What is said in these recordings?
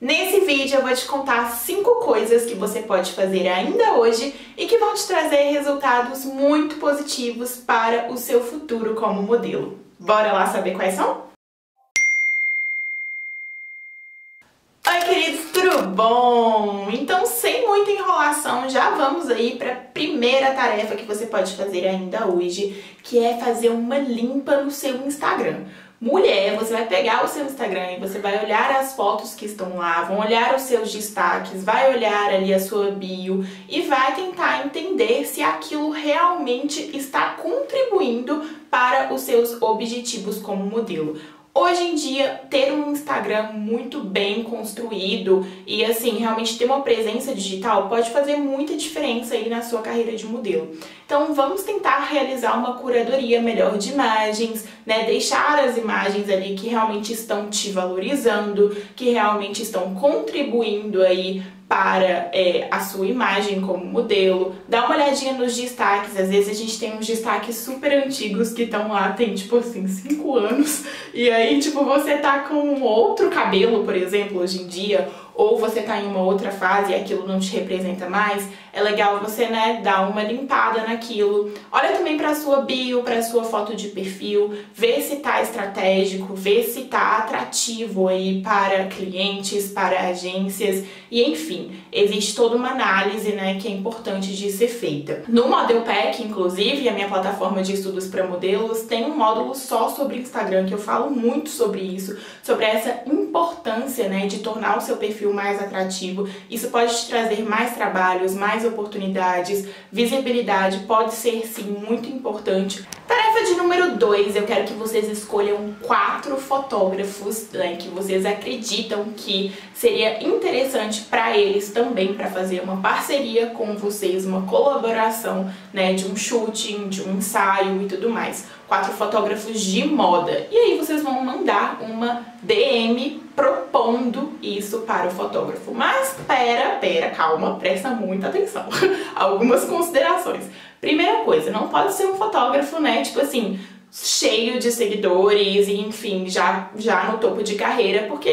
Nesse vídeo eu vou te contar 5 coisas que você pode fazer ainda hoje e que vão te trazer resultados muito positivos para o seu futuro como modelo. Bora lá saber quais são? Oi queridos, tudo bom? Então sem muita enrolação já vamos aí para a primeira tarefa que você pode fazer ainda hoje, que é fazer uma limpa no seu Instagram. Mulher, você vai pegar o seu Instagram e você vai olhar as fotos que estão lá, vão olhar os seus destaques, vai olhar ali a sua bio e vai tentar entender se aquilo realmente está contribuindo para os seus objetivos como modelo. Hoje em dia, ter um Instagram muito bem construído e assim, realmente ter uma presença digital pode fazer muita diferença aí na sua carreira de modelo. Então, vamos tentar realizar uma curadoria melhor de imagens, né? Deixar as imagens ali que realmente estão te valorizando, que realmente estão contribuindo aí para é, a sua imagem como modelo. Dá uma olhadinha nos destaques, às vezes a gente tem uns destaques super antigos que estão lá, tem tipo assim, 5 anos, e aí tipo você tá com outro cabelo, por exemplo, hoje em dia, ou você tá em uma outra fase e aquilo não te representa mais, é legal você, né, dar uma limpada naquilo. Olha também para sua bio, para sua foto de perfil, ver se tá estratégico, ver se tá atrativo aí para clientes, para agências e enfim, existe toda uma análise, né, que é importante de ser feita. No Model Pack, inclusive, a minha plataforma de estudos para modelos, tem um módulo só sobre Instagram que eu falo muito sobre isso, sobre essa importância, né, de tornar o seu perfil mais atrativo. Isso pode te trazer mais trabalhos, mais oportunidades, visibilidade pode ser sim muito importante. Tarefa de número 2, eu quero que vocês escolham quatro fotógrafos né, que vocês acreditam que seria interessante para eles também para fazer uma parceria com vocês, uma colaboração, né, de um shooting, de um ensaio e tudo mais. Quatro fotógrafos de moda. E aí vocês vão mandar uma DM propondo isso para o fotógrafo. Mas pera, pera, calma, presta muita atenção. Algumas considerações. Primeira coisa, não pode ser um fotógrafo, né, tipo assim, cheio de seguidores e enfim, já já no topo de carreira, porque,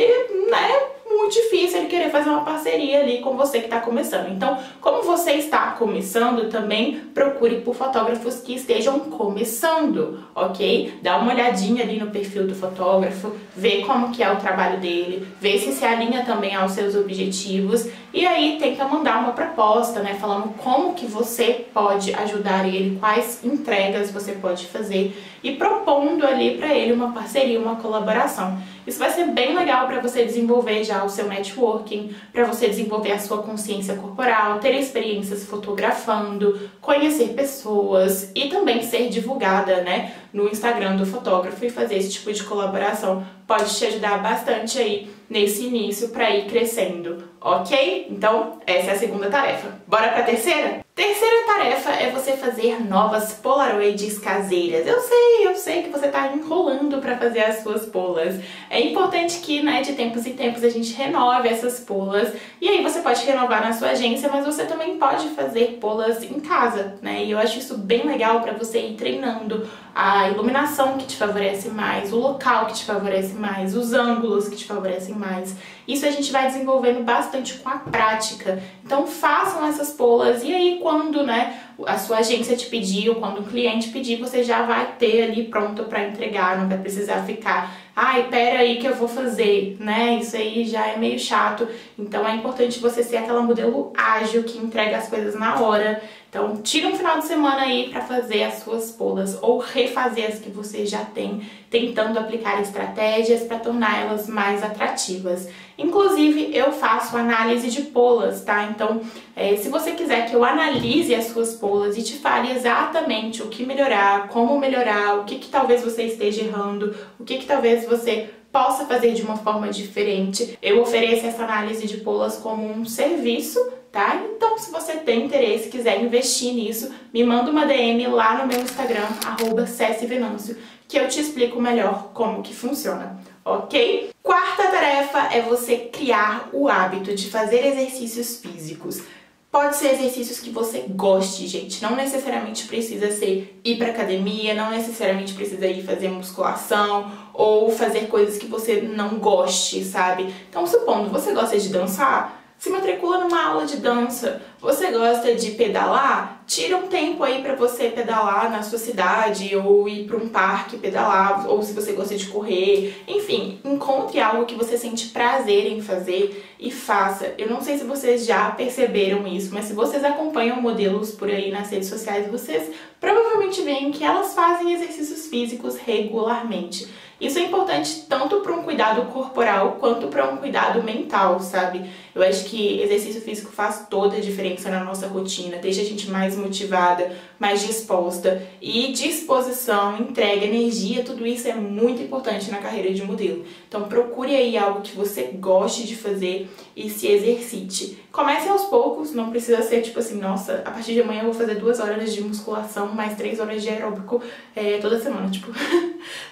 né, difícil ele querer fazer uma parceria ali com você que está começando. Então, como você está começando, também procure por fotógrafos que estejam começando, ok? Dá uma olhadinha ali no perfil do fotógrafo, vê como que é o trabalho dele, vê se se alinha também aos seus objetivos e aí tenta mandar uma proposta, né, falando como que você pode ajudar ele, quais entregas você pode fazer e propondo ali para ele uma parceria, uma colaboração. Isso vai ser bem legal para você desenvolver já o seu networking, para você desenvolver a sua consciência corporal, ter experiências fotografando, conhecer pessoas e também ser divulgada, né, no Instagram do fotógrafo e fazer esse tipo de colaboração pode te ajudar bastante aí nesse início para ir crescendo, ok? Então, essa é a segunda tarefa. Bora para a terceira? Terceira tarefa é você fazer novas polaroids caseiras. Eu sei, eu sei que você tá enrolando para fazer as suas polas. É importante que, né, de tempos em tempos a gente renove essas polas. E aí você pode renovar na sua agência, mas você também pode fazer polas em casa, né? E eu acho isso bem legal para você ir treinando a iluminação que te favorece mais, o local que te favorece mais, os ângulos que te favorecem mais. Isso a gente vai desenvolvendo bastante com a prática. Então façam essas polas e aí quando, né, a sua agência te pedir ou quando o cliente pedir, você já vai ter ali pronto para entregar, não vai precisar ficar, ai, pera aí que eu vou fazer, né? Isso aí já é meio chato. Então é importante você ser aquela modelo ágil que entrega as coisas na hora. Então, tira um final de semana aí para fazer as suas polas ou refazer as que você já tem, tentando aplicar estratégias para tornar elas mais atrativas. Inclusive, eu faço análise de polas, tá? Então, é, se você quiser que eu analise as suas polas e te fale exatamente o que melhorar, como melhorar, o que, que talvez você esteja errando, o que, que talvez você possa fazer de uma forma diferente, eu ofereço essa análise de polas como um serviço, tá? Então, se você tem interesse, quiser investir nisso, me manda uma DM lá no meu Instagram, arroba que eu te explico melhor como que funciona ok? Quarta tarefa é você criar o hábito de fazer exercícios físicos. Pode ser exercícios que você goste, gente. Não necessariamente precisa ser ir pra academia, não necessariamente precisa ir fazer musculação ou fazer coisas que você não goste, sabe? Então, supondo, você gosta de dançar, se matricula numa aula de dança. Você gosta de pedalar? Tira um tempo aí para você pedalar na sua cidade ou ir para um parque pedalar, ou se você gosta de correr. Enfim, encontre algo que você sente prazer em fazer e faça. Eu não sei se vocês já perceberam isso, mas se vocês acompanham modelos por aí nas redes sociais, vocês provavelmente veem que elas fazem exercícios físicos regularmente. Isso é importante tanto para um cuidado corporal quanto para um cuidado mental, sabe? Eu acho que exercício físico faz toda a diferença na nossa rotina, deixa a gente mais motivada, mais disposta e disposição, entrega, energia, tudo isso é muito importante na carreira de modelo. Então procure aí algo que você goste de fazer e se exercite. Comece aos poucos, não precisa ser tipo assim, nossa, a partir de amanhã eu vou fazer duas horas de musculação, mais três horas de aeróbico é, toda semana, tipo.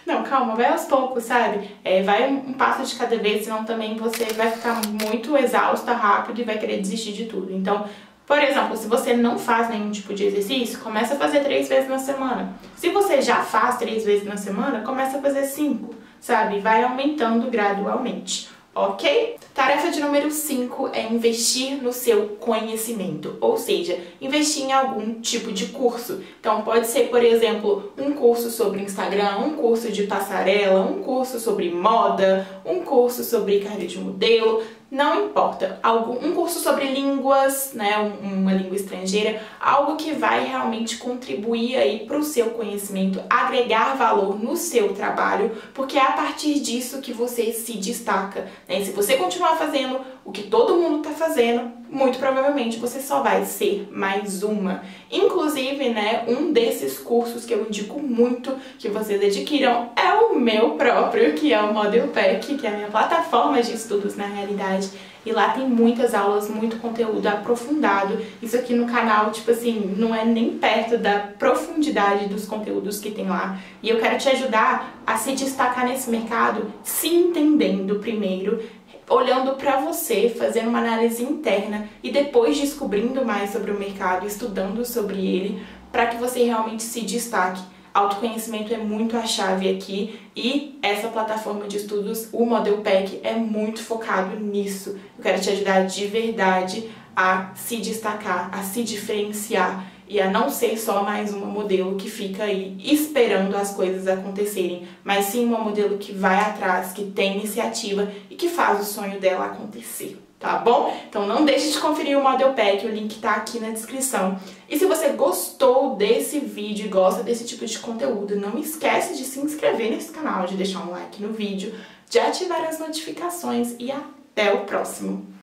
não, calma, vai aos poucos, sabe? É, vai um passo de cada vez, senão também você vai ficar muito exausta rápido e vai querer desistir de tudo. Então, por exemplo, se você não faz nenhum tipo de exercício, começa a fazer três vezes na semana. Se você já faz três vezes na semana, começa a fazer cinco, sabe? Vai aumentando gradualmente ok? Tarefa de número 5 é investir no seu conhecimento, ou seja, investir em algum tipo de curso. Então pode ser, por exemplo, um curso sobre Instagram, um curso de passarela, um curso sobre moda, um curso sobre carreira de modelo, não importa, algo, um curso sobre línguas, né, uma língua estrangeira, algo que vai realmente contribuir aí para o seu conhecimento, agregar valor no seu trabalho, porque é a partir disso que você se destaca. Né? Se você continuar fazendo o que todo mundo está fazendo, muito provavelmente você só vai ser mais uma. Inclusive, né, um desses cursos que eu indico muito que vocês adquiram é meu próprio, que é o Model Pack, que é a minha plataforma de estudos na realidade e lá tem muitas aulas, muito conteúdo aprofundado. Isso aqui no canal, tipo assim, não é nem perto da profundidade dos conteúdos que tem lá. E eu quero te ajudar a se destacar nesse mercado, se entendendo primeiro, olhando para você, fazendo uma análise interna e depois descobrindo mais sobre o mercado, estudando sobre ele, para que você realmente se destaque Autoconhecimento é muito a chave aqui e essa plataforma de estudos, o Model Pack, é muito focado nisso. Eu quero te ajudar de verdade a se destacar, a se diferenciar e a não ser só mais uma modelo que fica aí esperando as coisas acontecerem, mas sim uma modelo que vai atrás, que tem iniciativa e que faz o sonho dela acontecer tá bom? Então não deixe de conferir o Model Pack, o link tá aqui na descrição. E se você gostou desse vídeo e gosta desse tipo de conteúdo, não esquece de se inscrever nesse canal, de deixar um like no vídeo, de ativar as notificações e até o próximo!